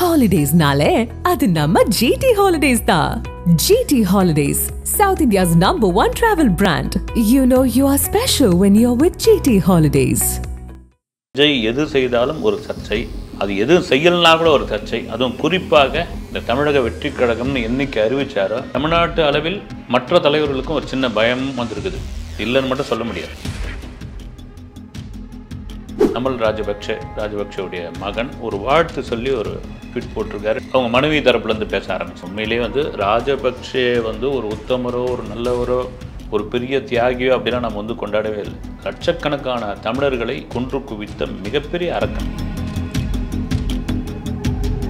ஹாலிடேஸ்னாலே அது நம்ம ஜிடி ஹாலிடேஸ் தான் GT holidays south India's number one travel brand you know you are special when you are with GT holidays Vijay எது செய்தாலும் ஒரு சர்ச்சை. அது எதுவும் செய்யலனா கூட ஒரு சர்ச்சை. அதுவும் குறிப்பாக இந்த தமிழக வெற்றி கழகம்னு என்னைக்கு அறிவிச்சாரோ தமிழ்நாட்டு அளவில் மற்ற தலைவர்களுக்கும் ஒரு சின்ன பயம் வந்திருக்குது. இல்லைன்னு மட்டும் சொல்ல முடியாது. தமிழ் ராஜபக்ஷ ராஜபக்ஷவுடைய மகன் ஒரு வாழ்த்து சொல்லி ஒரு ட்வீட் போட்டிருக்காரு. அவங்க மனைவி தரப்புலேருந்து பேச ஆரம்பிச்சு. உண்மையிலேயே வந்து ராஜபக்ஷே வந்து ஒரு உத்தமரோ ஒரு நல்லவரோ ஒரு பெரிய தியாகியோ அப்படிலாம் நம்ம வந்து கொண்டாடவே இல்லை. லட்சக்கணக்கான தமிழர்களை கொன்று குவித்த மிகப்பெரிய அரக்கன்.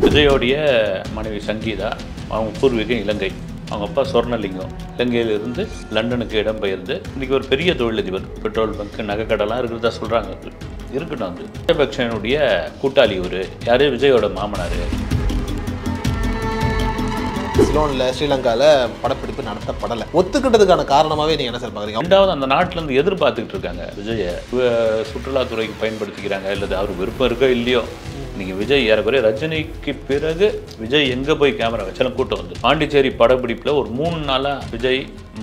விஜயோடைய மனைவி சங்கீதா அவங்க பூர்வீகம் இலங்கை. அவங்க அப்பா சொர்ணலிங்கம். இலங்கையிலிருந்து லண்டனுக்கு இடம்பெயர்ந்து இன்றைக்கி ஒரு பெரிய தொழிலதிபர். பெட்ரோல் பங்க் நகைக்கடைலாம் இருக்கிறதா சொல்கிறாங்க இருக்கட்டும் வந்து ராஜபக்ஷனுடைய கூட்டாளி இவர். யார்? விஜயோட மாமனார். சிலோனில் ஸ்ரீலங்காவில் படப்பிடிப்பு நடத்தப்படலை. ஒத்துக்கிட்டதுக்கான காரணமாகவே நீங்கள் என்ன சார் பார்க்குறீங்க ரெண்டாவது அந்த நாட்டிலேருந்து எதிர்பார்த்துக்கிட்டு இருக்காங்க விஜயை. சுற்றுலாத்துறைக்கு பயன்படுத்திக்கிறாங்க இல்லது அவர் விருப்பம் இருக்கோ இல்லையோ. நீங்கள் விஜய் ஏறக்குறைய ரஜினிக்கு பிறகு விஜய் எங்கே போய் கேமரா வச்சாலும் கூட்டம் வந்து. பாண்டிச்சேரி படப்பிடிப்பில் ஒரு மூணு நாளாக விஜய்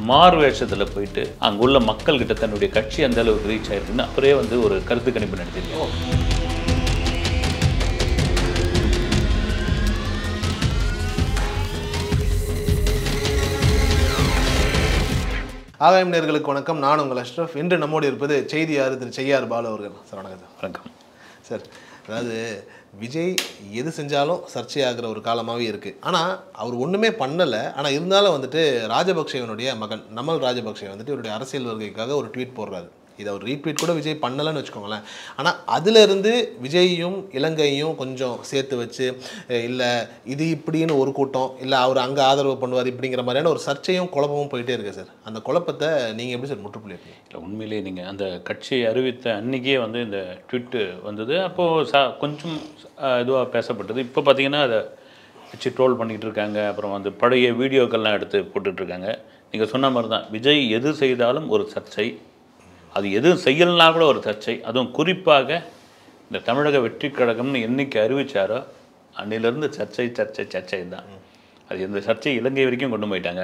மாறு வேஷத்தில் போயிட்டு அங்குள்ள மக்கள்கிட்ட தன்னுடைய கட்சி அந்த அளவுக்கு ரீச் ஆயிருக்குன்னு அவரே வந்து ஒரு கருத்து கணிப்பு நடத்திருக்கோம் ஆகாயம் நேர்களுக்கு வணக்கம். நான் உங்கள் அஷ்ரஃப் இன்று நம்மோடு இருப்பது செய்தியார் திரு செய்யார் பாலு அவர்கள். சார் வணக்கம் சார். வணக்கம். சார் அதாவது விஜய் எது செஞ்சாலும் சர்ச்சையாகிற ஒரு காலமாகவே இருக்குது ஆனால் அவர் ஒன்றுமே பண்ணலை. ஆனால் இருந்தாலும் வந்துட்டு ராஜபக்சேவனுடைய மகன் நமல் ராஜபக்சே வந்துட்டு இவருடைய அரசியல் வருகைக்காக ஒரு ட்வீட் போடுறாரு. இதை ஒரு ரீட்வீட் கூட விஜய் பண்ணலைன்னு வச்சுக்கோங்களேன். ஆனால் அதிலிருந்து விஜயையும் இலங்கையும் கொஞ்சம் சேர்த்து வச்சு இல்லை இது இப்படின்னு ஒரு கூட்டம் இல்லை அவர் அங்கே ஆதரவு பண்ணுவார் இப்படிங்கிற மாதிரியான ஒரு சர்ச்சையும் குழப்பமும் போயிட்டே இருக்கு சார். அந்த குழப்பத்தை நீங்கள் எப்படி சார் முற்றுப்புள்ளி இல்லை உண்மையிலேயே நீங்கள் அந்த கட்சியை அறிவித்த அன்னைக்கே வந்து இந்த ட்விட்டு வந்தது. அப்போது சா கொஞ்சம் இதுவாக பேசப்பட்டது. இப்போ பார்த்தீங்கன்னா அதை வச்சு ட்ரோல் பண்ணிகிட்டு இருக்காங்க. அப்புறம் வந்து பழைய வீடியோக்கள்லாம் எடுத்து போட்டுட்ருக்காங்க நீங்கள் சொன்ன மாதிரி தான் விஜய் எது செய்தாலும் ஒரு சர்ச்சை. அது எதுவும் செய்யலைனா கூட ஒரு சர்ச்சை. அதுவும் குறிப்பாக இந்த தமிழக வெற்றி கழகம்னு என்றைக்கு அறிவிச்சாரோ அன்னிலிருந்து சர்ச்சை சர்ச்சை சர்ச்சை தான். அது இந்த சர்ச்சை இலங்கை வரைக்கும் கொண்டு போயிட்டாங்க.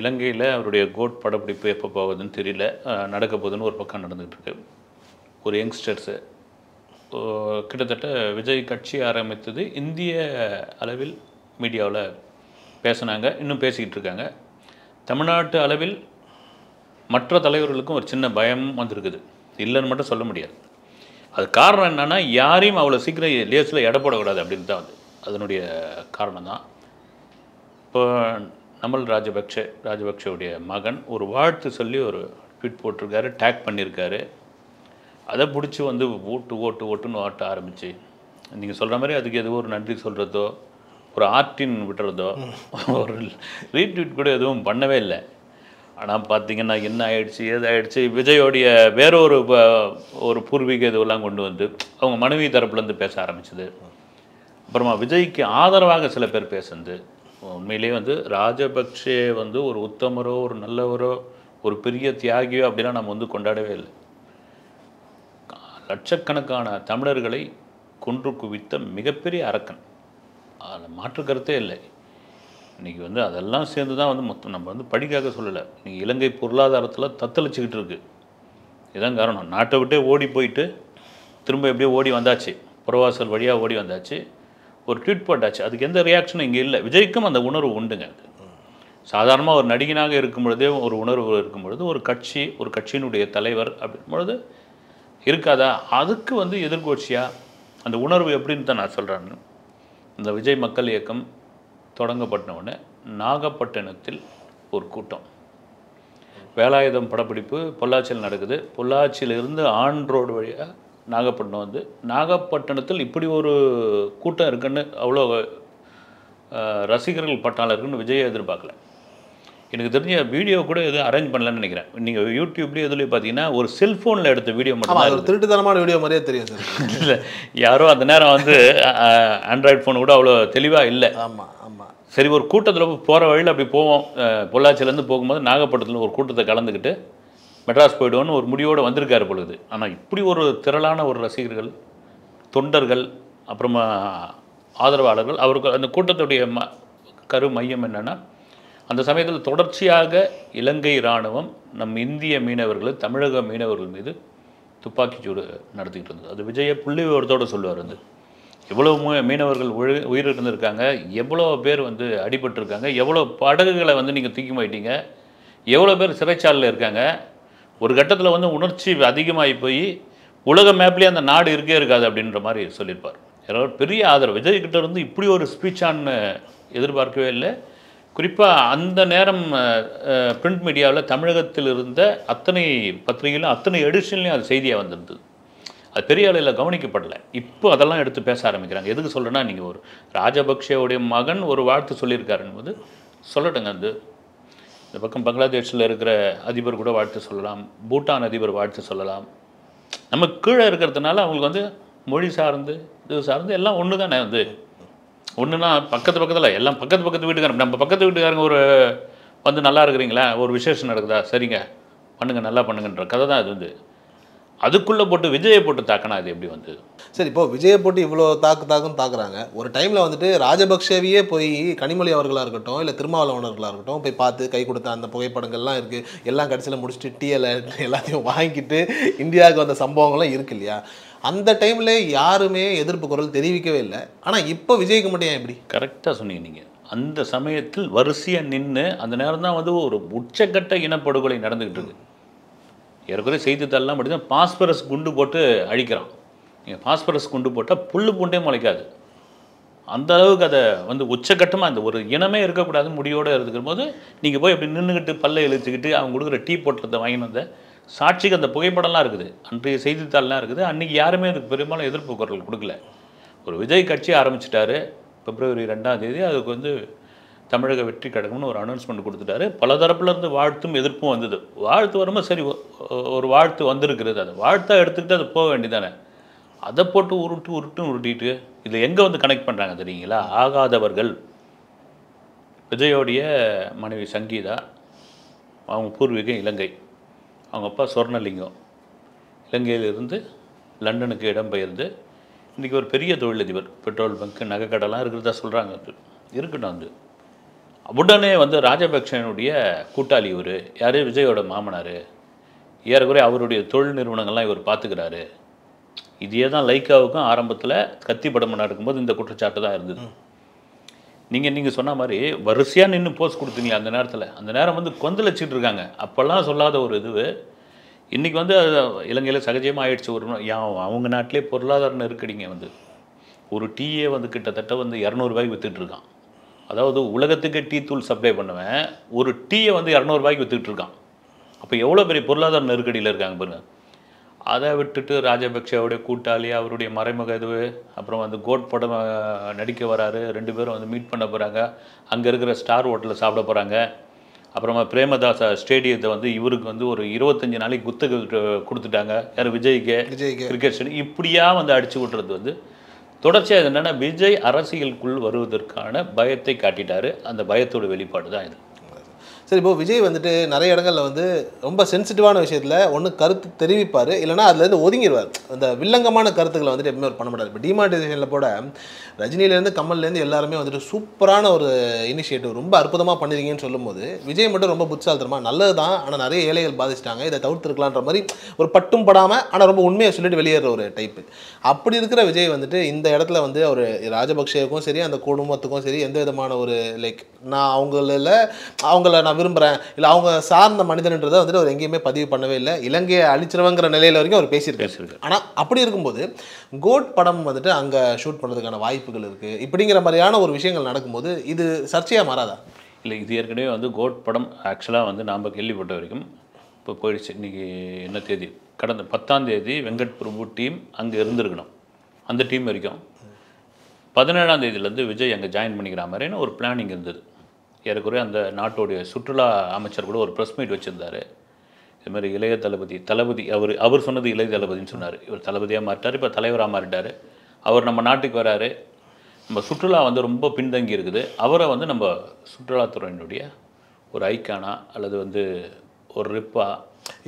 இலங்கையில் அவருடைய கோட் படப்பிடிப்பு எப்போ போகுதுன்னு தெரியல. நடக்க போகுதுன்னு ஒரு பக்கம் நடந்துகிட்டு இருக்கு ஒரு யங்ஸ்டர்ஸு. கிட்டத்தட்ட விஜய் கட்சி ஆரம்பித்தது இந்திய அளவில் மீடியாவில் பேசுனாங்க. இன்னும் பேசிக்கிட்டு இருக்காங்க தமிழ்நாட்டு அளவில் மற்ற தலைவர்களுக்கும் ஒரு சின்ன பயம் வந்திருக்குது. இல்லைன்னு மட்டும் சொல்ல முடியாது. அது காரணம் என்னன்னா யாரையும் அவ்வளோ சீக்கிரம் லேஸில் எடை போடக்கூடாது அப்படின்னு தான் வந்து அதனுடைய காரணம் தான். இப்போ நமல் ராஜபக்ஷ ராஜபக்ஷவுடைய மகன் ஒரு வாழ்த்து சொல்லி ஒரு ட்வீட் போட்டிருக்காரு டேக் பண்ணியிருக்காரு. அதை பிடிச்சி வந்து ஓட்டு ஓட்டு ஓட்டுன்னு ஓட்ட ஆரம்பிச்சு. நீங்கள் சொல்கிற மாதிரி அதுக்கு எதுவும் ஒரு நன்றி சொல்கிறதோ ஒரு ஆர்டின் விடுறதோ ஒரு ரீட்வீட் கூட எதுவும் பண்ணவே இல்லை. ஆனால் பார்த்தீங்கன்னா என்ன ஆயிடுச்சு ஏது ஆயிடுச்சு விஜயோடைய வேற ஒரு ப- ஒரு பூர்வீக இதுவெல்லாம் கொண்டு வந்து அவங்க மனைவி தரப்புலேருந்து பேச ஆரம்பிச்சது. அப்புறமா விஜய்க்கு ஆதரவாக சில பேர் பேசுனது. உண்மையிலேயே வந்து ராஜபக்ஷே வந்து ஒரு உத்தமரோ ஒரு நல்லவரோ ஒரு பெரிய தியாகியோ அப்படிலாம் நம்ம வந்து கொண்டாடவே இல்லை. லட்சக்கணக்கான தமிழர்களை கொன்று குவித்த மிகப்பெரிய அரக்கன். அதில் மாற்று கருத்தே இல்லை. இன்றைக்கி வந்து அதெல்லாம் சேர்ந்து தான் வந்து மொத்தம் நம்ம வந்து படிக்காக சொல்லலை. இன்றைக்கி இலங்கை பொருளாதாரத்தில் தத்தளிச்சுக்கிட்டு இருக்குது இதுதான் காரணம். நாட்டை விட்டே ஓடி போயிட்டு திரும்ப எப்படியோ ஓடி வந்தாச்சு. புறவாசல் வழியாக ஓடி வந்தாச்சு. ஒரு ட்வீட் போட்டாச்சு. அதுக்கு எந்த ரியாக்ஷனும் இங்கே இல்லை. விஜய்க்கும் அந்த உணர்வு உண்டுங்க அது. சாதாரணமாக ஒரு நடிகனாக இருக்கும் பொழுதே ஒரு உணர்வு இருக்கும் பொழுது ஒரு கட்சி ஒரு கட்சியினுடைய தலைவர் அப்படின் பொழுது இருக்காதா? அதுக்கு வந்து எதிர்கோட்சியாக அந்த உணர்வு எப்படின்னு தான் நான் சொல்கிறேன் இந்த விஜய் மக்கள் இயக்கம் தொடங்கப்பட்ட உடனே நாகப்பட்டினத்தில் ஒரு கூட்டம். வேலாயுதம் படப்பிடிப்பு பொள்ளாச்சியில் நடக்குது. பொள்ளாச்சியிலிருந்து ஆன் ரோடு வழியாக நாகப்பட்டினம் வந்து நாகப்பட்டினத்தில் இப்படி ஒரு கூட்டம் இருக்குன்னு அவ்வளோ ரசிகர்கள் பட்டாளம் இருக்குன்னு விஜய் எதிர்பார்க்கல. எனக்கு தெரிஞ்ச வீடியோ கூட எதுவும் அரேஞ்ச் பண்ணலன்னு நினைக்கிறேன். நீங்கள் யூடியூப்லேயும் எதுலேயும் பார்த்தீங்கன்னா ஒரு செல்ஃபோனில் எடுத்த வீடியோ மட்டும் அது ஒரு திருட்டுத்தனமான வீடியோ மாதிரியே தெரியும் சார் இல்லை யாரோ அந்த நேரம் வந்து ஆண்ட்ராய்ட் ஃபோன் கூட அவ்வளோ தெளிவாக இல்லை. ஆமாம் சரி ஒரு கூட்டத்தில் போகிற வழியில் அப்படி போவோம். பொள்ளாச்சிலேருந்து பொள்ளாச்சியிலேருந்து போகும்போது நாகப்பட்டினத்தில் ஒரு கூட்டத்தை கலந்துக்கிட்டு மெட்ராஸ் போயிடுவோன்னு ஒரு முடிவோடு வந்திருக்காரு பொழுது. ஆனால் இப்படி ஒரு திரளான ஒரு ரசிகர்கள் தொண்டர்கள் அப்புறமா ஆதரவாளர்கள் அவருக்கு அந்த கூட்டத்துடைய ம கரு மையம் என்னென்னா அந்த சமயத்தில் தொடர்ச்சியாக இலங்கை இராணுவம் நம் இந்திய மீனவர்கள் தமிழக மீனவர்கள் மீது துப்பாக்கிச்சூடு நடத்திக்கிட்டு இருந்தது. அது விஜய புள்ளி விவரத்தோடு சொல்லுவார் வந்து எவ்வளோ மு- மீனவர்கள் உயிர் உயிரிழந்திருக்காங்க எவ்வளோ பேர் வந்து அடிபட்டிருக்காங்க எவ்வளோ படகுகளை வந்து நீங்கள் தூக்கி மாட்டீங்க எவ்வளோ பேர் சிறைச்சாலையில் இருக்காங்க ஒரு கட்டத்தில் வந்து உணர்ச்சி அதிகமாகி போய் உலக மேப்லேயே அந்த நாடு இருக்கே இருக்காது அப்படின்ற மாதிரி சொல்லியிருப்பார். யாராவது பெரிய ஆதரவு. விஜய்கிட்ட இருந்து இப்படி ஒரு ஸ்பீச்சான்னு எதிர்பார்க்கவே இல்லை. குறிப்பாக அந்த நேரம் பிரிண்ட் மீடியாவில் தமிழகத்தில் இருந்த அத்தனை பத்திரிகையிலும் அத்தனை எடிஷன்லையும் அது செய்தியாக வந்திருந்தது. அது பெரிய அளவில் கவனிக்கப்படலை. இப்போ அதெல்லாம் எடுத்து பேச ஆரம்பிக்கிறாங்க. எதுக்கு சொல்கிறேன்னா நீங்கள் ஒரு ராஜபக்சேவுடைய மகன் ஒரு வாழ்த்து சொல்லியிருக்காருன்னு சொல்லட்டுங்க. அது இந்த பக்கம் பங்களாதேஷில் இருக்கிற அதிபர் கூட வாழ்த்து சொல்லலாம். பூட்டான் அதிபர் வாழ்த்து சொல்லலாம். நம்ம கீழே இருக்கிறதுனால அவங்களுக்கு வந்து மொழி சார்ந்து இது சார்ந்து எல்லாம் ஒன்று தானே வந்து. ஒன்றுனா பக்கத்து பக்கத்தில் எல்லாம் பக்கத்து பக்கத்து வீட்டுக்காரங்க. நம்ம பக்கத்து வீட்டுக்காரங்க ஒரு வந்து நல்லா இருக்கிறீங்களா? ஒரு விசேஷம் நடக்குதா? சரிங்க. பண்ணுங்க நல்லா பண்ணுங்கன்ற கதை தான் அது வந்து. அதுக்குள்ளே போட்டு விஜயை போட்டு தாக்கினா அது எப்படி வந்து சரி இப்போ விஜயை போட்டு இவ்வளோ தாக்கு தாக்குன்னு தாக்குறாங்க. ஒரு டைமில் வந்துட்டு ராஜபக்சேவையே போய் கனிமொழி அவர்களாக இருக்கட்டும் இல்லை திருமாவளவனர்களாக இருக்கட்டும் போய் பார்த்து கை கொடுத்த அந்த புகைப்படங்கள்லாம் இருக்குது எல்லாம் கடைசியில் முடிச்சுட்டு டீஎல் எல்லாத்தையும் வாங்கிட்டு இந்தியாவுக்கு வந்த சம்பவங்கள்லாம் இருக்கு இல்லையா? அந்த டைமில் யாருமே எதிர்ப்பு குரல் தெரிவிக்கவே இல்லை. ஆனால் இப்போ விஜய்க்கு மட்டும் ஏன் எப்படி கரெக்டாக சொன்னீங்க நீங்கள் அந்த சமயத்தில் வரிசையாக நின்று அந்த நேரம் தான் வந்து ஒரு உச்சக்கட்ட இனப்படுகொலை நடந்துக்கிட்டு இருக்கு. ஏற்கனவே செய்தித்தாள்லாம் மட்டும்தான் பாஸ்பரஸ் குண்டு போட்டு அழிக்கிறான். நீங்கள் பாஸ்பரஸ் குண்டு போட்டால் புல் பூண்டே முளைக்காது. அந்த அளவுக்கு அதை வந்து உச்சக்கட்டமாக அந்த ஒரு இனமே இருக்கக்கூடாது முடியோடு இருக்கிற போது நீங்கள் போய் அப்படி நின்றுக்கிட்டு பல்லை இழுத்துக்கிட்டு அவங்க கொடுக்குற டீ போட்டத்தை வாங்கிட்டு வந்த சாட்சிக்கு அந்த புகைப்படம்லாம் இருக்குது அன்றைய செய்தித்தாள்லாம் இருக்குது. அன்றைக்கி யாருமே அதுக்கு பெரும்பாலும் எதிர்ப்பு குரல் கொடுக்கல. ஒரு விஜய் கட்சி ஆரம்பிச்சிட்டாரு பிப்ரவரி ரெண்டாம் தேதி அதுக்கு வந்து தமிழக வெற்றி கழகம்னு ஒரு அனௌன்ஸ்மெண்ட் கொடுத்துட்டாரு. பல தரப்புலேருந்து வாழ்த்தும் எதிர்ப்பும் வந்தது. வாழ்த்து வரும்போது சரி ஒரு வாழ்த்து வந்திருக்கிறது. அதை வாழ்த்தாக எடுத்துக்கிட்டு அது போக வேண்டியதானே? அதை போட்டு உருட்டு உருட்டு உருட்டிட்டு இதில் எங்கே வந்து கனெக்ட் பண்ணுறாங்க தெரியுங்களா? ஆகாதவர்கள். விஜயோடைய மனைவி சங்கீதா அவங்க பூர்வீகம் இலங்கை. அவங்க அப்பா சொர்ணலிங்கம். இலங்கையிலிருந்து லண்டனுக்கு இடம்பெயர்ந்து இன்றைக்கி ஒரு பெரிய தொழிலதிபர். பெட்ரோல் பங்க் நகைக்கடைலாம் இருக்கிறதா சொல்கிறாங்க அது இருக்கட்டும் அது. உடனே வந்து ராஜபக்சனுடைய கூட்டாளி இவர். யார்? விஜயோட மாமனார். ஏறக்குறைய அவருடைய தொழில் நிறுவனங்கள்லாம் இவர் பார்த்துக்கிறாரு இதே தான் லைக்காவுக்கும் ஆரம்பத்தில் கத்தி படம் நடக்கும்போது இந்த குற்றச்சாட்டு தான் இருந்தது. நீங்கள் நீங்கள் சொன்ன மாதிரி வரிசையாக நின்று போஸ்ட் கொடுத்தீங்க அந்த நேரத்தில். அந்த நேரம் வந்து கொந்தளிச்சிட்டு இருக்காங்க அப்போல்லாம் சொல்லாத ஒரு இது இன்றைக்கி வந்து இலங்கையில் சகஜமாக ஆயிடுச்சு. ஒரு அவங்க நாட்டிலே பொருளாதார நெருக்கடிங்க வந்து. ஒரு டீயே வந்து கிட்டத்தட்ட வந்து இரநூறுபாய்க்கு வித்துட்டு இருக்கான் அதாவது உலகத்துக்கு டீ தூள் சப்ளை பண்ணுவேன். ஒரு டீயை வந்து இரநூறுபாய்க்கு இருக்கான். அப்போ எவ்வளோ பெரிய பொருளாதார நெருக்கடியில் இருக்காங்க பாருங்க. அதை விட்டுட்டு ராஜபக்ஷவுடைய கூட்டாளி அவருடைய மறைமுக இது அப்புறம் வந்து கோட் படம் நடிக்க வராரு. ரெண்டு பேரும் வந்து மீட் பண்ண போகிறாங்க அங்கே இருக்கிற ஸ்டார் ஹோட்டலில் சாப்பிட போகிறாங்க அப்புறமா பிரேமதாச ஸ்டேடியத்தை வந்து இவருக்கு வந்து ஒரு இருபத்தஞ்சு நாளைக்கு குத்தகை கொடுத்துட்டாங்க. யார்? விஜய்க்கு. விஜய்க்கு. கிரிக்கெட் ஸ்டேடியம் இப்படியா வந்து அடிச்சு விட்டுறது வந்து தொடர்ச்சியாக இது என்னென்னா விஜய் அரசியலுக்குள் வருவதற்கான பயத்தை காட்டிட்டாரு. அந்த பயத்தோட வெளிப்பாடு தான் இது. சரி இப்போ விஜய் வந்துட்டு நிறைய இடங்களில் வந்து ரொம்ப சென்சிட்டிவான விஷயத்தில் ஒன்று கருத்து தெரிவிப்பார். இல்லைனா அதுலேருந்து ஒதுங்கிடுவார் அந்த வில்லங்கமான கருத்துக்களை வந்துட்டு எப்பவுமே அவர் பண்ண மாட்டார். இப்போ டிமானிட்டைசேஷனில் போட ரஜினிலேருந்து கமல்லேருந்து எல்லாருமே வந்துட்டு சூப்பரான ஒரு இனிஷியேட்டிவ் ரொம்ப அற்புதமாக பண்ணிருக்கீங்கன்னு சொல்லும்போது விஜய் மட்டும் ரொம்ப புட்சால்தரமா நல்லது தான் ஆனால் நிறைய ஏழைகள் பாதிச்சிட்டாங்க இதை தவிர்த்துருக்கலான்ற மாதிரி ஒரு பட்டும் படாமல் ஆனால் ரொம்ப உண்மையை சொல்லிட்டு வெளியேற ஒரு டைப்பு அப்படி இருக்கிற விஜய் வந்துட்டு இந்த இடத்துல வந்து அவர் ராஜபக்சேவுக்கும் சரி அந்த குடும்பத்துக்கும் சரி எந்த விதமான ஒரு லைக் நான் அவங்கள அவங்கள நான் விரும்புகிறேன் இல்லை அவங்க சார்ந்த மனிதன்றதை வந்துட்டு அவர் எங்கேயுமே பதிவு பண்ணவே இல்லை. இலங்கையை அழிச்சிருவங்கிற நிலையில வரைக்கும் அவர் பேசியிருக்காரு. ஆனால் அப்படி இருக்கும்போது கோட் படம் வந்துட்டு அங்கே ஷூட் பண்ணுறதுக்கான வாய்ப்புகள் இருக்குது இப்படிங்கிற மாதிரியான ஒரு விஷயங்கள் நடக்கும்போது இது சர்ச்சையாக மாறாதா? இல்லை இது ஏற்கனவே வந்து கோட் படம் ஆக்சுவலாக வந்து நாம் கேள்விப்பட்ட வரைக்கும் இப்போ போயிடுச்சு. இன்றைக்கி என்ன தேதி? கடந்த பத்தாம் தேதி வெங்கட் பிரபு டீம் அங்கே இருந்திருக்கணும். அந்த டீம் வரைக்கும். பதினேழாம் தேதியிலேருந்து விஜய் அங்கே ஜாயின் பண்ணிக்கிற மாதிரின்னு ஒரு பிளானிங் இருந்தது. ஏறக்குறைய அந்த நாட்டுடைய சுற்றுலா அமைச்சர் கூட ஒரு ப்ரெஸ் மீட் வச்சுருந்தாரு. இது மாதிரி இளைய தளபதி தளபதி அவர் அவர் சொன்னது இளைய தளபதின்னு சொன்னார். இவர் தளபதியாக மாறிட்டார் இப்போ தலைவராக மாறிட்டார். அவர் நம்ம நாட்டுக்கு வராரு. நம்ம சுற்றுலா வந்து ரொம்ப பின்தங்கி இருக்குது. அவரை வந்து நம்ம சுற்றுலாத்துறையினுடைய ஒரு ஐக்கானா அல்லது வந்து ஒரு ரிப்பாக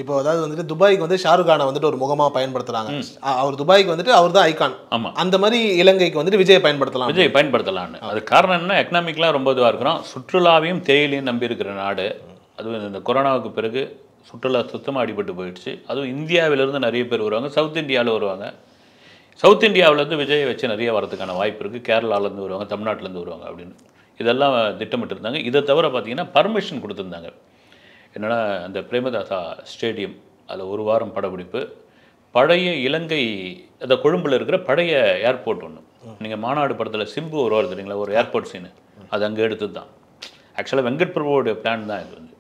இப்போ அதாவது வந்துட்டு துபாய்க்கு வந்து ஷாருக் கானை வந்துட்டு ஒரு முகமா பயன்படுத்துறாங்க. அவர் துபாய்க்கு வந்துட்டு அவர் தான் ஐகான் ஆமா. அந்த மாதிரி இலங்கைக்கு வந்துட்டு விஜய் பயன்படுத்தலாம். விஜய் பயன்படுத்தலாம்னு. அது காரணம் என்ன? எக்கனாமிக்லாம் ரொம்ப இதுவாக இருக்கிறோம். சுற்றுலாவையும் தேயிலையும் நம்பி இருக்கிற நாடு. அதுவும் இந்த கொரோனாவுக்கு பிறகு சுற்றுலா சுத்தமாக அடிபட்டு போயிடுச்சு. அதுவும் இந்தியாவிலேருந்து நிறைய பேர் வருவாங்க. சவுத் இந்தியாவில் வருவாங்க. சவுத் இந்தியாவிலேருந்து விஜயை வச்சு நிறைய வரதுக்கான வாய்ப்பு இருக்குது கேரளாலேருந்து வருவாங்க தமிழ்நாட்டிலேருந்து வருவாங்க அப்படின்னு. இதெல்லாம் திட்டமிட்டு இருந்தாங்க இதை தவிர பார்த்தீங்கன்னா பர்மிஷன் கொடுத்துருந்தாங்க. என்னன்னா அந்த பிரேமதாசா ஸ்டேடியம் அதில் ஒரு வாரம் படப்பிடிப்பு. பழைய இலங்கை அந்த கொழும்பில் இருக்கிற பழைய ஏர்போர்ட் ஒன்று நீங்கள் மாநாடு படத்தில் சிம்பு வருவார் தெரியுங்களா? ஒரு ஏர்போர்ட் சீனு. அது அங்கே எடுத்தது தான். ஆக்சுவலாக வெங்கட் பிரபுவோடைய பிளான் தான் இது வந்து.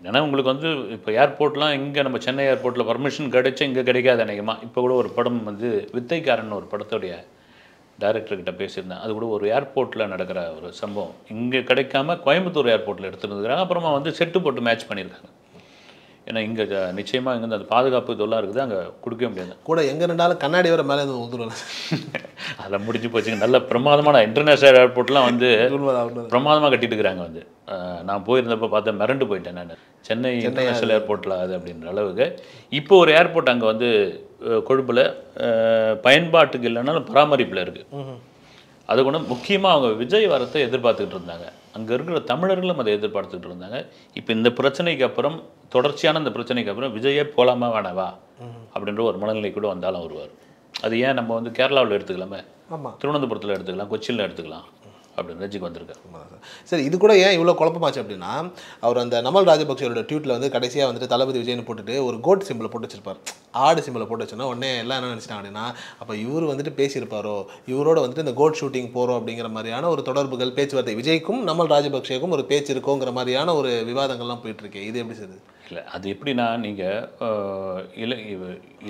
என்னன்னா உங்களுக்கு வந்து இப்போ ஏர்போர்ட்லாம் இங்கே நம்ம சென்னை ஏர்போர்ட்டில் பர்மிஷன் கிடைச்சா இங்கே கிடைக்காது அநேகமாக இப்போ கூட ஒரு படம் வந்து வித்தைக்காரன் ஒரு படத்துடைய டைரக்டர்கிட்ட பேசியிருந்தேன். அது கூட ஒரு ஏர்போர்ட்டில் நடக்கிற ஒரு சம்பவம். இங்கே கிடைக்காம கோயம்புத்தூர் ஏர்போர்ட்டில் எடுத்துருந்துருக்காங்க அப்புறமா வந்து செட்டு போட்டு மேட்ச் பண்ணியிருக்காங்க. ஏன்னா இங்கே நிச்சயமாக இங்கே அந்த பாதுகாப்பு இதெல்லாம் இருக்குது அங்கே கொடுக்கவே முடியாது. கூட எங்க நின்றாலும் கண்ணாடி வர மேலே இருந்து உந்துருவாங்க அதெல்லாம் முடிஞ்சு போச்சுங்க. நல்ல பிரமாதமான இன்டர்நேஷனல் ஏர்போர்ட்லாம் வந்து. பிரமாதமாக கட்டிட்டு இருக்கிறாங்க வந்து. நான் போயிருந்தப்போ பார்த்தேன் மிரண்டு போயிட்டேன் நான். சென்னை இன்டர்நேஷனல் ஏர்போர்ட்டில் அது அப்படின்ற அளவுக்கு. இப்போ ஒரு ஏர்போர்ட் அங்கே வந்து கொழும்புல பயன்பாட்டுக்கு இல்லைனாலும் பராமரிப்பில் இருக்குது அது கூட முக்கியமாக அவங்க விஜய் வரத்தை எதிர்பார்த்துக்கிட்டு இருந்தாங்க. அங்கே இருக்கிற தமிழர்களும் அதை எதிர்பார்த்துக்கிட்டு இருந்தாங்க. இப்போ இந்த பிரச்சனைக்கு அப்புறம் தொடர்ச்சியான இந்த பிரச்சனைக்கு அப்புறம் விஜயே போலாமா வேணாவா? அப்படின்ற ஒரு மனநிலை கூட வந்தாலும் வருவார். அது ஏன் நம்ம வந்து கேரளாவில் எடுத்துக்கலாமே? திருவனந்தபுரத்தில் எடுத்துக்கலாம் கொச்சியில் எடுத்துக்கலாம். அப்படின்னு ரஜிக்கு வந்திருக்காரு. சார். இது கூட ஏன் இவ்வளோ குழப்பமாச்சு அப்படின்னா அவர் அந்த நமல் ராஜபக்சேவோட ட்வீட்டில் வந்து கடைசியாக வந்துட்டு தளபதி விஜய்னு போட்டுட்டு ஒரு கோட் சிம்பிளை போட்டு வச்சிருப்பார். ஆடு சிம்பிளை போட்டு வச்சோன்னா உடனே எல்லாம் என்ன நினச்சிட்டாங்க அப்படின்னா அப்போ இவர் வந்துட்டு பேசியிருப்பாரோ இவரோட வந்துட்டு இந்த கோட் ஷூட்டிங் போகிறோம் அப்படிங்கிற மாதிரியான ஒரு தொடர்புகள் பேச்சுவார்த்தை விஜய்க்கும் நமல் ராஜபக்சேக்கும் ஒரு பேச்சு இருக்கோங்கிற மாதிரியான ஒரு விவாதங்கள்லாம் போயிட்டு இருக்கு இது எப்படி சார் இல்லை அது எப்படின்னா நீங்கள் இல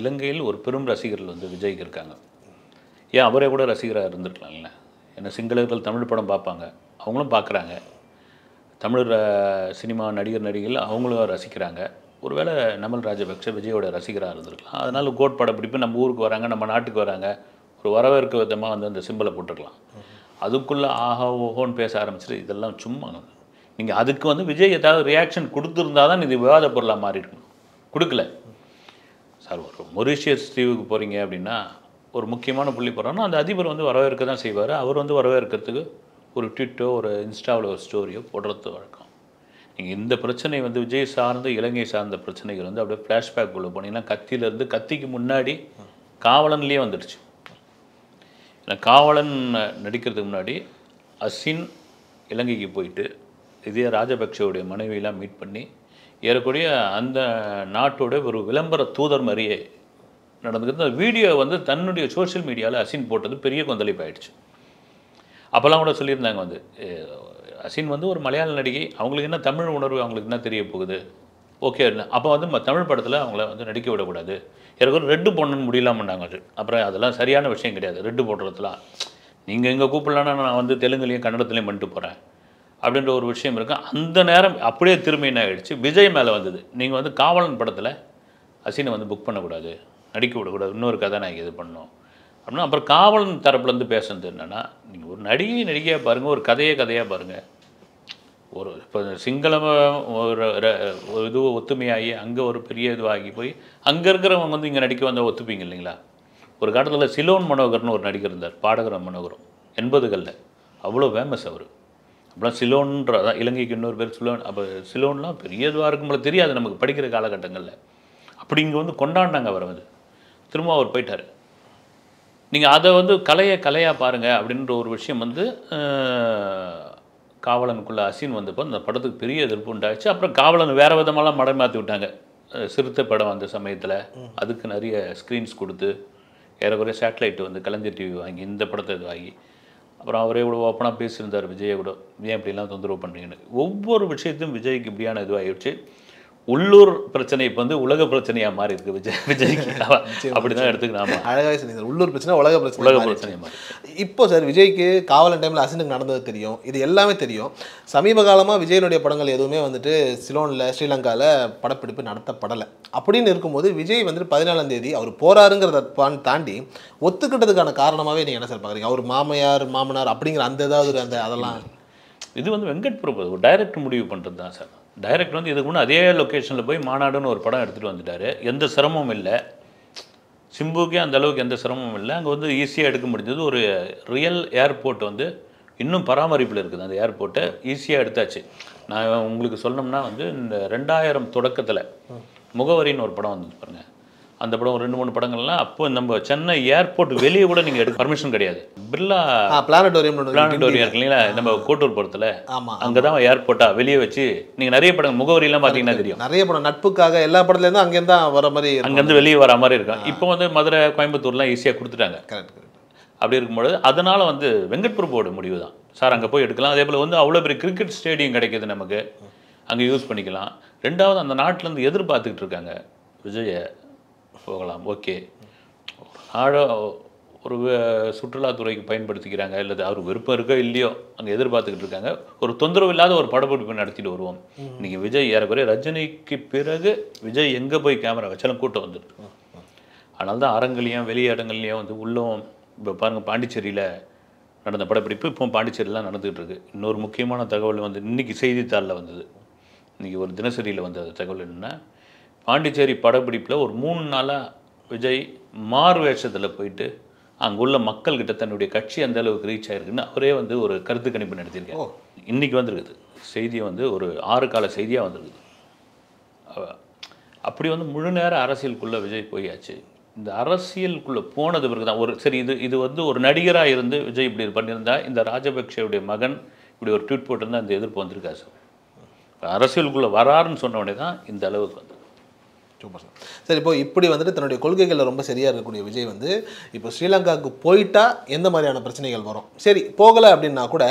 இலங்கையில் ஒரு பெரும் ரசிகர்கள் வந்து விஜய்க்கு இருக்காங்க. ஏன் அவரே கூட ரசிகராக இருந்திருக்கலாம்ல? ஏன்னா சிங்களர்கள் தமிழ் படம் பார்ப்பாங்க. அவங்களும் பார்க்குறாங்க. தமிழ் சினிமா நடிகர் நடிகைகள் அவங்களும் ரசிக்கிறாங்க. ஒருவேளை நமல் ராஜபக்ஷ விஜயோட ரசிகராக இருந்திருக்கலாம். அதனால் கோட் படப்பிடிப்பு நம்ம ஊருக்கு வராங்க நம்ம நாட்டுக்கு வராங்க. ஒரு வரவேற்க விதமாக வந்து அந்த சிம்பிளை போட்டுருக்கலாம். அதுக்குள்ளே ஆஹா ஓஹோன்னு பேச ஆரம்பிச்சிட்டு இதெல்லாம் சும்மா நீங்கள் அதுக்கு வந்து விஜய் ஏதாவது ரியாக்ஷன் கொடுத்துருந்தா தான் இது விவாத பொருளாக மாறி கொடுக்கல. சார் ஒரு மொரிஷியஸ் தீவுக்கு போகிறீங்க அப்படின்னா ஒரு முக்கியமான புள்ளி போகிறோன்னா அந்த அதிபர் வந்து வரவேற்க தான் செய்வார். அவர் வந்து வரவேற்கிறதுக்கு ஒரு ட்விட்டோ ஒரு இன்ஸ்டாவில் ஒரு ஸ்டோரியோ போடுறது வழக்கம். நீங்கள் இந்த பிரச்சனை வந்து விஜய் சார்ந்த இலங்கை சார்ந்த பிரச்சனைகள் வந்து அப்படியே ஃப்ளாஷ்பேக் உள்ள போனீங்கன்னா கத்தியிலேருந்து கத்திக்கு முன்னாடி காவலன்லேயே வந்துடுச்சு. ஏன்னா காவலன் நடிக்கிறதுக்கு முன்னாடி அசின் இலங்கைக்கு போயிட்டு இதே ராஜபக்சேவுடைய மனைவியெல்லாம் மீட் பண்ணி ஏறக்குறைய அந்த நாட்டோட ஒரு விளம்பர தூதர் மாதிரியே நடந்துக்கிறது. அந்த வீடியோ வந்து தன்னுடைய சோஷியல் மீடியாவில் அசின் போட்டது பெரிய கொந்தளிப்பாயிடுச்சு அப்போல்லாம் கூட சொல்லியிருந்தாங்க வந்து அசின் வந்து ஒரு மலையாள நடிகை அவங்களுக்கு என்ன தமிழ் உணர்வு அவங்களுக்கு என்ன தெரிய போகுது? ஓகே அப்போ வந்து ம- தமிழ் படத்தில் அவங்கள வந்து நடிக்க விடக்கூடாது. எனக்கு ஒரு ரெட்டு போடணும்னு முடியலாமண்டாங்க அது அப்புறம் அதெல்லாம் சரியான விஷயம் கிடையாது ரெட்டு போடுறதுலாம். நீங்கள் இங்கே கூப்பிடலன்னா நான் வந்து தெலுங்குலேயும் கன்னடத்துலேயும் பண்ணிட்டு போகிறேன் அப்படின்ற ஒரு விஷயம் இருக்கு. அந்த நேரம் அப்படியே திரும்ப என்ன ஆகிடுச்சு விஜய் மேலே வந்தது. நீங்கள் வந்து காவலன் படத்தில் அசினை வந்து புக் பண்ணக்கூடாது. நடிக்க விடக்கூடாது. இன்னொரு கதாநாயகி இது பண்ணும் அப்படின்னா அப்புறம் காவலன் தரப்புலேருந்து பேசுனது என்னென்னா நீங்கள் ஒரு நடிகை நடிகையாக பாருங்கள் ஒரு கதையே கதையாக பாருங்கள் ஒரு இப்போ சிங்களம் ஒரு இது ஒத்துமையாகி அங்கே ஒரு பெரிய இதுவாகி போய் அங்கே இருக்கிறவங்க வந்து இங்கே நடிக்க வந்தால் ஒத்துப்பீங்க இல்லைங்களா? ஒரு காலத்தில் சிலோன் மனோகர்னு ஒரு நடிகர் இருந்தார் பாடகர் மனோகரம். எண்பதுகளில். அவ்வளோ ஃபேமஸ் அவர். அப்படிலாம் சிலோன்ற அதான் இலங்கைக்கு இன்னொரு பேர் சிலோன் அப்போ சிலோன்லாம் பெரிய இதுவாக இருக்கும்போல தெரியாது நமக்கு படிக்கிற காலகட்டங்களில். அப்படி இங்கே வந்து கொண்டாடினாங்க அவரை வந்து திரும்ப அவர் போயிட்டார். நீங்கள் அதை வந்து கலையை கலையாக பாருங்கள் அப்படின்ற ஒரு விஷயம் வந்து காவலனுக்குள்ள அசின் வந்தப்போ அந்த படத்துக்கு பெரிய எதிர்ப்பு உண்டாச்சு அப்புறம் காவலன் வேறு விதமெல்லாம் மடை மாற்றி விட்டாங்க. சிறுத்தை படம் அந்த சமயத்தில். அதுக்கு நிறைய ஸ்க்ரீன்ஸ் கொடுத்து ஏறக்குறைய சேட்டலைட் வந்து கலைஞர் டிவி வாங்கி இந்த படத்தை இது வாங்கி அப்புறம் அவரே கூட ஓப்பனாக பேசியிருந்தார் விஜயை கூட. ஏன் இப்படிலாம் தொந்தரவு பண்ணுறீங்கன்னு ஒவ்வொரு விஷயத்தையும் விஜய்க்கு இப்படியான இதுவாகிடுச்சு உள்ளூர் பிரச்சனை இப்போ வந்து உலக பிரச்சனையாக மாறி இருக்கு. விஜய் விஜய்க்கு. அப்படி தான் எடுத்துக்கணும் ஆமா. அழகாவே சொன்னீங்க. உள்ளூர் பிரச்சனை உலக பிரச்சனை உலக. பிரச்சனையாக மாறி. இப்போ சார் விஜய்க்கு காவலன் டைமில் அசினுக்கு நடந்தது தெரியும். இது எல்லாமே தெரியும். சமீப காலமாக விஜயனுடைய படங்கள் எதுவுமே வந்துட்டு சிலோனில் ஸ்ரீலங்காவில் படப்பிடிப்பு நடத்தப்படலை. அப்படின்னு இருக்கும்போது விஜய் வந்துட்டு பதினாலாம் தேதி அவர் போறாருங்கிறத தாண்டி ஒத்துக்கிட்டதுக்கான காரணமாகவே நீங்கள் என்ன சார் பார்க்குறீங்க அவர் மாமையார் மாமனார் அப்படிங்கிற அந்த ஏதாவது அந்த அதெல்லாம் இது வந்து வெங்கட் பிரபு டைரக்ட் முடிவு பண்ணுறது தான் சார். டைரக்டர் வந்து இதுக்கு முன்னே அதே லொக்கேஷனில் போய் மாநாடுன்னு ஒரு படம் எடுத்துகிட்டு வந்துட்டாரு. எந்த சிரமமும் இல்லை. சிம்புக்கே அந்த அளவுக்கு எந்த சிரமமும் இல்லை. அங்கே வந்து ஈஸியாக எடுக்க முடிஞ்சது. ஒரு ரியல் ஏர்போர்ட் வந்து இன்னும் பராமரிப்பில் இருக்குது. அந்த ஏர்போர்ட்டை ஈஸியாக எடுத்தாச்சு. நான் உங்களுக்கு சொல்லணும்னா வந்து இந்த ரெண்டாயிரம் தொடக்கத்தில் முகவரின்னு ஒரு படம் வந்தது பாருங்க. அந்த படம் ரெண்டு மூணு படங்கள்லாம் அப்போ நம்ம சென்னை ஏர்போர்ட் வெளியே கூட நீங்கள் எடுக்க பர்மிஷன் கிடையாது. பிர்லா பிளானட்டோரியம் பிளானட்டோரியம் இருக்கு. இல்லைங்களா நம்ம கோட்டூர் புறத்தில் ஆமா அங்கே தான் ஏர்போர்ட்டா வெளியே வச்சு நீங்கள் நிறைய படம் முகவரியெல்லாம் பார்த்தீங்கன்னா தெரியும். நிறைய படம் நட்புக்காக எல்லா படத்துலேருந்து அங்கேருந்து தான் வர மாதிரி அங்கேருந்து வெளியே வர மாதிரி இருக்கும். இப்போ வந்து மதுரை கோயம்புத்தூர்லாம் ஈஸியாக கொடுத்துட்டாங்க. கரெக்ட் கரெக்ட் அப்படி இருக்கும்பொழுது அதனால் வந்து வெங்கட் பிரபுவோட முடிவு தான் சார் அங்கே போய் எடுக்கலாம். அதே போல் வந்து அவ்வளோ பெரிய கிரிக்கெட் ஸ்டேடியம் கிடைக்குது நமக்கு. அங்கே யூஸ் பண்ணிக்கலாம். ரெண்டாவது அந்த நாட்டிலேருந்து எதிர்பார்த்துக்கிட்டு இருக்காங்க. விஜய போகலாம். ஓகே. ஆழ ஒரு சுற்றுலாத்துறைக்கு பயன்படுத்திக்கிறாங்க இல்லை அவர் விருப்பம் இருக்கோ இல்லையோ அங்கே எதிர்பார்த்துக்கிட்டு இருக்காங்க. ஒரு தொந்தரவு இல்லாத ஒரு படப்பிடிப்பு நடத்திட்டு வருவோம். இன்னைக்கு விஜய் ஏறக்குறைய ரஜினிக்கு பிறகு விஜய் எங்கே போய் கேமரா வச்சாலும் கூட்டம் வந்துட்டு அதனால தான் அரங்குலையும் வெளியிடங்கள்லையும் வந்து உள்ளும் இப்போ பாருங்கள் பாண்டிச்சேரியில் நடந்த படப்பிடிப்பு இப்போ பாண்டிச்சேரியில் நடந்துகிட்டு இருக்கு. இன்னொரு முக்கியமான தகவல் வந்து இன்னைக்கு செய்தித்தாளில் வந்தது. இன்னைக்கு ஒரு தினசரியில் வந்த தகவல் என்னென்னா பாண்டிச்சேரி படப்பிடிப்பில் ஒரு மூணு நாளாக விஜய் மாறு வேஷத்தில் போயிட்டு அங்குள்ள மக்கள்கிட்ட தன்னுடைய கட்சி அந்த அளவுக்கு ரீச் ஆயிருக்குன்னு அவரே வந்து ஒரு கருத்து கணிப்பு நடத்தியிருக்காரு. இன்னைக்கு வந்திருக்குது. செய்தி வந்து ஒரு ஆறு கால செய்தியாக வந்திருக்குது. அப்படி வந்து முழு நேர அரசியலுக்குள்ளே விஜய் போயாச்சு. இந்த அரசியலுக்குள்ளே போனது பிறகு தான் ஒரு சரி இது இது வந்து ஒரு நடிகராக இருந்து விஜய் இப்படி பண்ணியிருந்தா இந்த ராஜபக்சேவுடைய மகன் இப்படி ஒரு ட்வீட் போட்டிருந்தா இந்த எதிர்ப்பு வந்திருக்கா சார்? அரசியலுக்குள்ளே வராருன்னு சொன்ன உடனே தான் இந்த அளவுக்கு வந்து சூப்பர் சார். சரி இப்போ இப்படி வந்துட்டு தன்னுடைய கொள்கைகளில் ரொம்ப சரியாக இருக்கக்கூடிய விஜய் வந்து இப்போ ஸ்ரீலங்காவுக்கு போயிட்டா எந்த மாதிரியான பிரச்சனைகள் வரும்? சரி போகலை அப்படின்னா கூட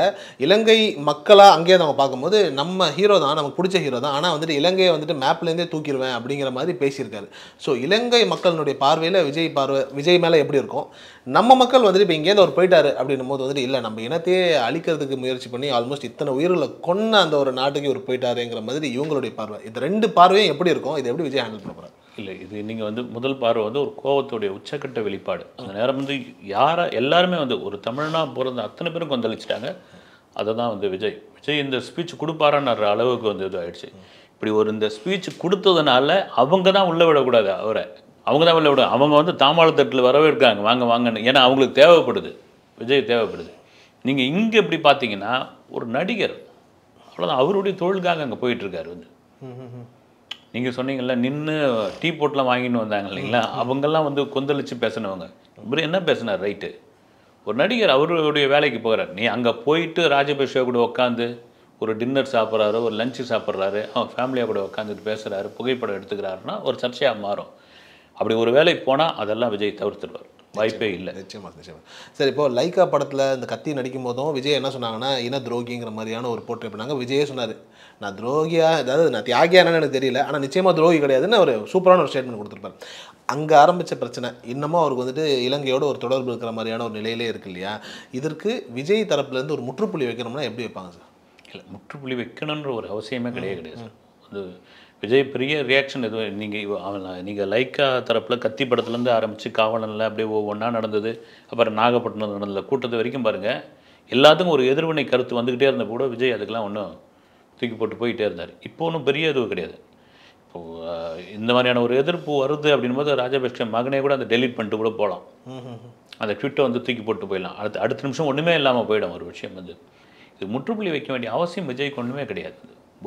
இலங்கை மக்களாக அங்கேயே நம்ம பார்க்கும்போது நம்ம ஹீரோ தான் நமக்கு பிடிச்ச ஹீரோ தான். ஆனால் வந்துட்டு இலங்கையை வந்துட்டு மேப்லேருந்தே தூக்கிடுவேன் அப்படிங்கிற மாதிரி பேசியிருக்காரு. ஸோ இலங்கை மக்களினுடைய பார்வையில் விஜய் பார்வை விஜய் மேலே எப்படி இருக்கும்? நம்ம மக்கள் வந்துட்டு இப்போ இங்கேருந்து அவர் போயிட்டாரு அப்படின்னும் போது வந்துட்டு இல்லை நம்ம இனத்தையே அழிக்கிறதுக்கு முயற்சி பண்ணி ஆல்மோஸ்ட் இத்தனை உயிர்களை கொன்ன அந்த ஒரு நாட்டுக்கு இவர் போயிட்டாருங்கிற மாதிரி இவங்களுடைய பார்வை. இந்த ரெண்டு பார்வையும் எப்படி இருக்கும்? இது எப்படி விஜய் ஹேண்டில் பண்ணுவோம் இல்லை இது நீங்கள் வந்து முதல் பார்வை வந்து ஒரு கோவத்துடைய உச்சக்கட்ட வெளிப்பாடு. அந்த நேரம் வந்து யாரை எல்லாருமே வந்து ஒரு தமிழனாக பிறந்த அத்தனை பேரும் கொந்தளிச்சிட்டாங்க. அதை தான் வந்து விஜய். விஜய் இந்த ஸ்பீச் கொடுப்பாரான்ற அளவுக்கு வந்து இது ஆயிடுச்சு இப்படி ஒரு இந்த ஸ்பீச் கொடுத்ததுனால அவங்க தான் உள்ள விடக்கூடாது அவரை. அவங்க தான் உள்ள விட அவங்க வந்து தாமாளத்தட்டில் வரவேற்காங்க வாங்க வாங்கன்னு. ஏன்னா அவங்களுக்கு தேவைப்படுது. விஜய் தேவைப்படுது. நீங்கள் இங்கே இப்படி பார்த்தீங்கன்னா ஒரு நடிகர் அவ்வளோதான் அவருடைய தொழிலுக்காக அங்கே போயிட்டுருக்காரு வந்து. நீங்கள் சொன்னீங்கல்ல நின்று டீ போட்லாம் வாங்கின்னு வந்தாங்க இல்லைங்களா? அவங்கெல்லாம் வந்து கொந்தளிச்சு பேசினவங்க. இவர் என்ன பேசினார்? ரைட்டு. ஒரு நடிகர் அவருடைய வேலைக்கு போகிறார் நீ அங்கே போயிட்டு ராஜபக்ஷ கூட உட்காந்து ஒரு டின்னர் சாப்பிட்றாரு ஒரு லஞ்சு சாப்பிட்றாரு அவன் ஃபேமிலியாக கூட உட்காந்துட்டு பேசுகிறாரு புகைப்படம் எடுத்துக்கிறாருன்னா ஒரு சர்ச்சையாக மாறும். அப்படி ஒரு வேலைக்கு போனால் அதெல்லாம் விஜய் தவிர்த்துடுவார். வாய்ப்பே இல்லை. நிச்சயமா நிச்சயமா. சரி இப்போ லைக்கா படத்தில் இந்த கத்தி நடிக்கும் போதும் விஜய் என்ன சொன்னாங்கன்னா இன துரோகிங்கிற மாதிரியான ஒரு போர்ட்ரேட் பண்ணாங்க விஜயே சொன்னார் நான் துரோகியா அதாவது நான் தியாகியானு எனக்கு தெரியல. ஆனால் நிச்சயமாக துரோகி கிடையாதுன்னு ஒரு சூப்பரான ஒரு ஸ்டேட்மெண்ட் கொடுத்துருப்பார். அங்கே ஆரம்பித்த பிரச்சனை இன்னமும் அவருக்கு வந்துட்டு இலங்கையோட ஒரு தொடர்பு இருக்கிற மாதிரியான ஒரு நிலையிலே இருக்கு இல்லையா? இதற்கு விஜய் தரப்புலேருந்து ஒரு முற்றுப்புள்ளி வைக்கணும்னா எப்படி வைப்பாங்க சார்? இல்லை முற்றுப்புள்ளி வைக்கணுன்ற ஒரு அவசியமே கிடையாது கிடையாது சார். அது விஜய் பெரிய ரியாக்ஷன் எதுவும் நீங்கள் அவன் நீங்கள் லைக்கா தரப்பில் கத்தி படத்துலேருந்து ஆரம்பித்து காவலனில் அப்படியே ஒவ்வொன்றா நடந்தது. அப்புறம் நாகப்பட்டினம் நடந்தது கூட்டத்து வரைக்கும் பாருங்கள் எல்லாத்துக்கும் ஒரு எதிர்வினை கருத்து வந்துக்கிட்டே இருந்த கூட விஜய் அதுக்கெலாம் ஒன்றும் தூக்கி போட்டு போயிட்டே இருந்தார். இப்போ ஒன்றும் பெரிய இதுவும் கிடையாது. இப்போது இந்த மாதிரியான ஒரு எதிர்ப்பு வருது அப்படின்போது ராஜபக்ஷ மகனே கூட அதை டெலீட் பண்ணிட்டு கூட போகலாம் அந்த ட்விட்டை வந்து தூக்கி போட்டு போயிடலாம். அடுத்த அடுத்த நிமிஷம் ஒன்றுமே இல்லாமல் போயிடும் ஒரு விஷயம் வந்து. இது முற்றுப்புள்ளி வைக்க வேண்டிய அவசியம் விஜய்க்கு ஒன்றுமே கிடையாது.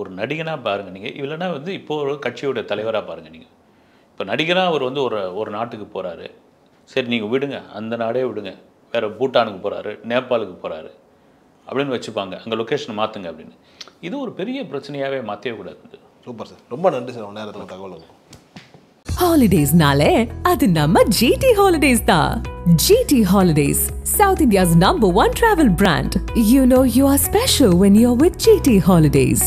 ஒரு நடிகனாக பாருங்கள் நீங்கள் இல்லைன்னா வந்து இப்போ ஒரு கட்சியோட தலைவராக பாருங்கள் நீங்கள் இப்போ நடிகராக அவர் வந்து ஒரு ஒரு நாட்டுக்கு போகிறாரு சரி நீங்கள் விடுங்க. அந்த நாடே விடுங்க. வேறு பூட்டானுக்கு போகிறாரு நேபாளுக்கு போகிறாரு அப்படின்னு வச்சுப்பாங்க. அங்கே லொக்கேஷனை மாற்றுங்க அப்படின்னு. இது ஒரு பெரிய பிரச்சனையாகவே மாற்றவே கூடாது சூப்பர் சார். ரொம்ப நன்றி சார். நேரத்தில் தகவல் ஹாலிடேஸ்னாலே அது நம்ம ஜிடி ஹாலிடேஸ் தான் GT holidays south India's number one travel brand you know you are special when you are with GT holidays